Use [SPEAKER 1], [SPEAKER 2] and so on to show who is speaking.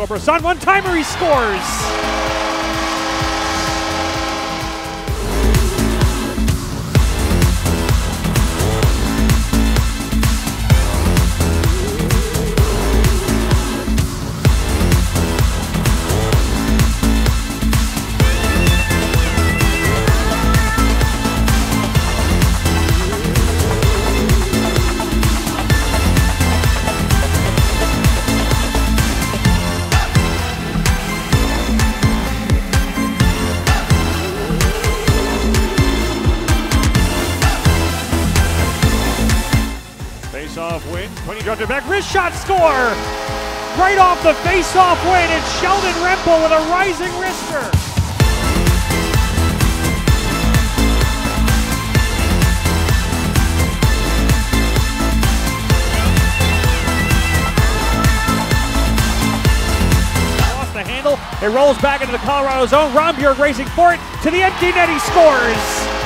[SPEAKER 1] right one timer, he scores. Face off win. Quinny dropped it back. Wrist shot score. Right off the face off win. It's Sheldon Rempal with a rising wrister. Lost the handle. It rolls back into the Colorado zone. Rondbjerg racing for it to the empty net. He scores.